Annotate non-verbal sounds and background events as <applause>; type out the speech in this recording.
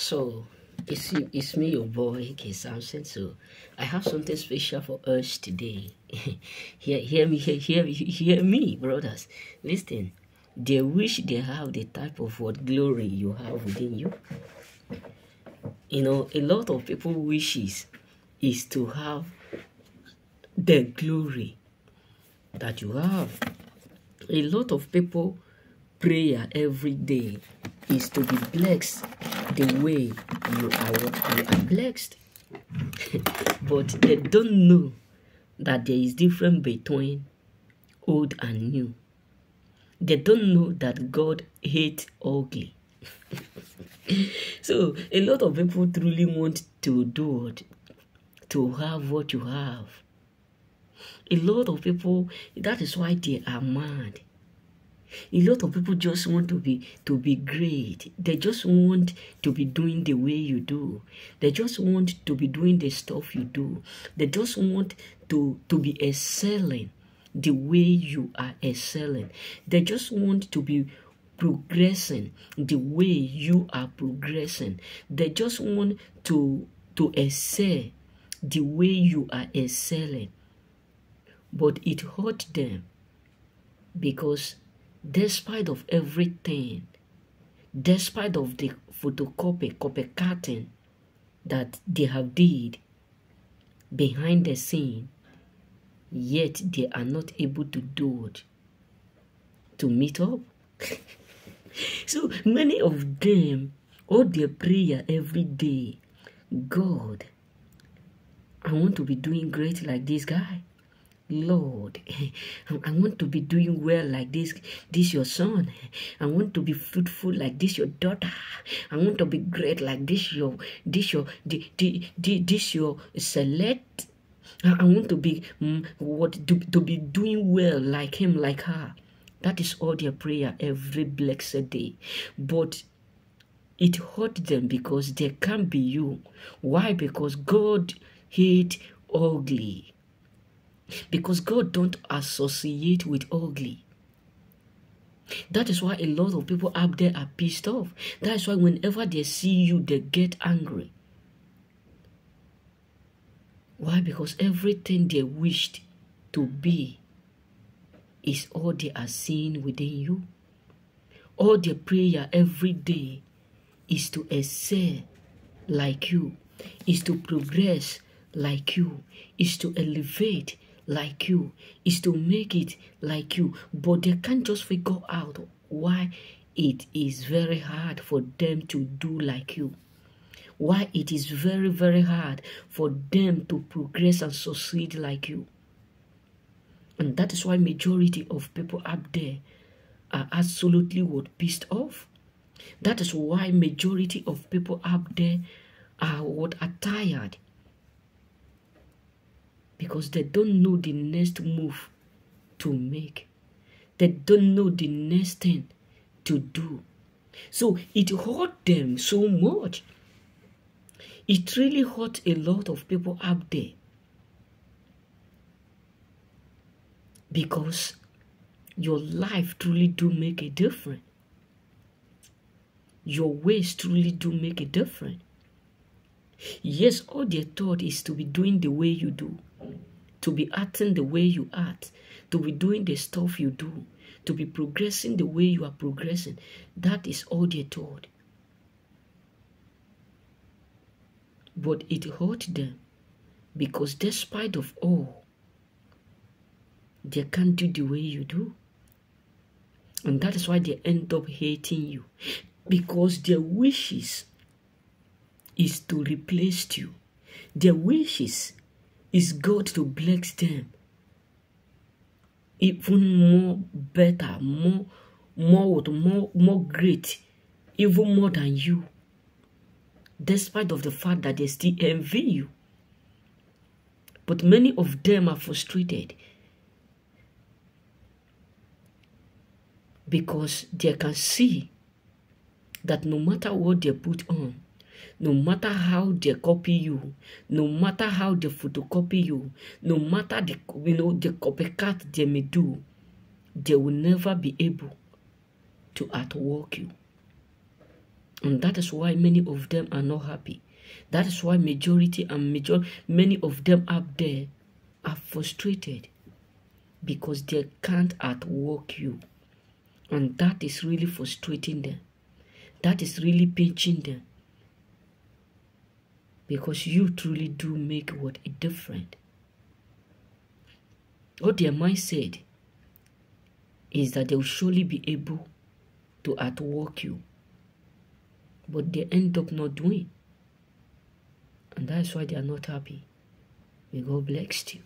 So it's it's me, your boy K Samson. So I have something special for us today. <laughs> hear, hear me, hear, hear, hear me, brothers. Listen, they wish they have the type of what glory you have within you. You know, a lot of people wishes is to have the glory that you have. A lot of people prayer every day is to be blessed the way you are, you are blessed. <laughs> but they don't know that there is difference between old and new. They don't know that God hates ugly. <laughs> so a lot of people truly want to do it, to have what you have. A lot of people, that is why they are mad a lot of people just want to be to be great. They just want to be doing the way you do. They just want to be doing the stuff you do. They just want to to be excelling the way you are excelling. They just want to be progressing the way you are progressing. They just want to to excel the way you are excelling. But it hurt them because despite of everything, despite of the photocopy, copycatting that they have did behind the scene, yet they are not able to do it to meet up. <laughs> so many of them, all their prayer every day, God, I want to be doing great like this guy. Lord, <laughs> I want to be doing well like this, this your son. I want to be fruitful like this your daughter. I want to be great like this your, this your, this, this your select. I want to be um, what to, to be doing well like him, like her. That is all their prayer every blessed day. But it hurt them because they can't be you. Why? Because God hate ugly because God don't associate with ugly. That is why a lot of people up there are pissed off. That is why whenever they see you, they get angry. Why? Because everything they wished to be is all they are seeing within you. All their prayer every day is to excel like you, is to progress like you, is to elevate like you, is to make it like you, but they can't just figure out why it is very hard for them to do like you. Why it is very, very hard for them to progress and succeed like you. And that is why majority of people up there are absolutely what pissed off. That is why majority of people up there are what are tired because they don't know the next move to make. They don't know the next thing to do. So it hurt them so much. It really hurt a lot of people up there. Because your life truly do make a difference. Your ways truly do make a difference. Yes, all they thought is to be doing the way you do to be acting the way you act, to be doing the stuff you do, to be progressing the way you are progressing. That is all they're told. But it hurt them because despite of all, they can't do the way you do. And that is why they end up hating you. Because their wishes is to replace you. Their wishes is God to bless them even more better, more, more, more, more great, even more than you. Despite of the fact that they still envy you. But many of them are frustrated because they can see that no matter what they put on, no matter how they copy you, no matter how they photocopy you, no matter the you know the copycat they may do, they will never be able to outwork you. And that is why many of them are not happy. That is why majority and major many of them up there are frustrated because they can't outwork you. And that is really frustrating them. That is really pinching them. Because you truly do make what a difference. What their mind said is that they will surely be able to outwork you. But they end up not doing. And that's why they are not happy. May God bless you.